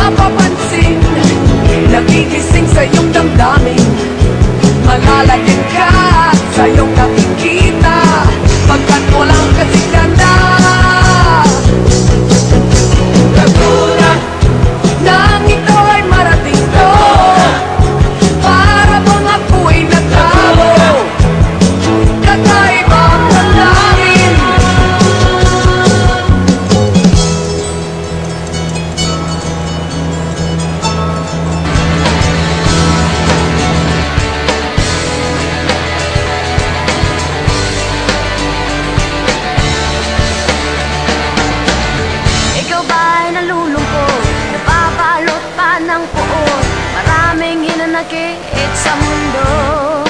mapapansin Nagigising sa iyong damdamin. Maghalatin ka sa iyong aking hinanakit sa mundo.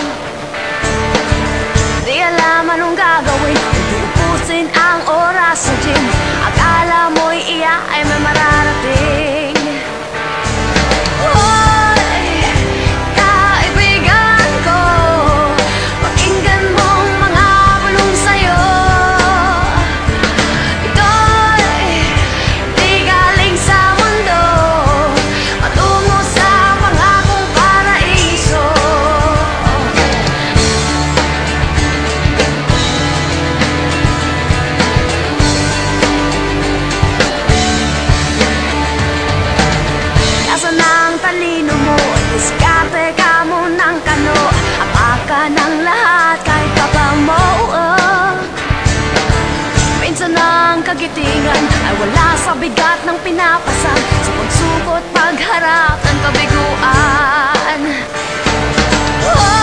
pagtitingan Ay wala sa bigat ng pinapasan Sa pagsukot, pagharap ng kabiguan oh!